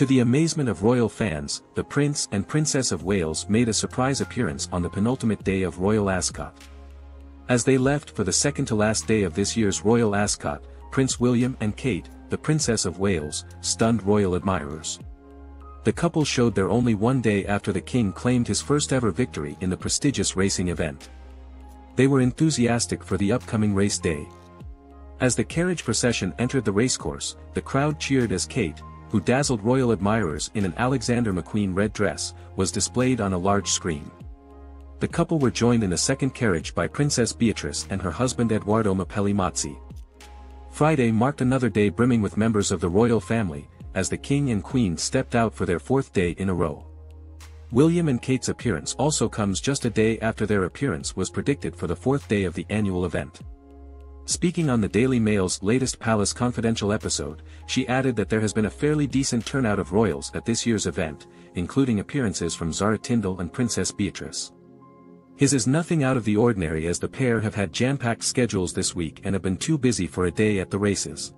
To the amazement of royal fans, the Prince and Princess of Wales made a surprise appearance on the penultimate day of Royal Ascot. As they left for the second-to-last day of this year's Royal Ascot, Prince William and Kate, the Princess of Wales, stunned royal admirers. The couple showed their only one day after the king claimed his first-ever victory in the prestigious racing event. They were enthusiastic for the upcoming race day. As the carriage procession entered the racecourse, the crowd cheered as Kate, who dazzled royal admirers in an Alexander McQueen red dress, was displayed on a large screen. The couple were joined in a second carriage by Princess Beatrice and her husband Eduardo Mapelli Mozzi. Friday marked another day brimming with members of the royal family, as the king and queen stepped out for their fourth day in a row. William and Kate's appearance also comes just a day after their appearance was predicted for the fourth day of the annual event. Speaking on the Daily Mail's latest Palace Confidential episode, she added that there has been a fairly decent turnout of royals at this year's event, including appearances from Zara Tindall and Princess Beatrice. His is nothing out of the ordinary as the pair have had jam-packed schedules this week and have been too busy for a day at the races.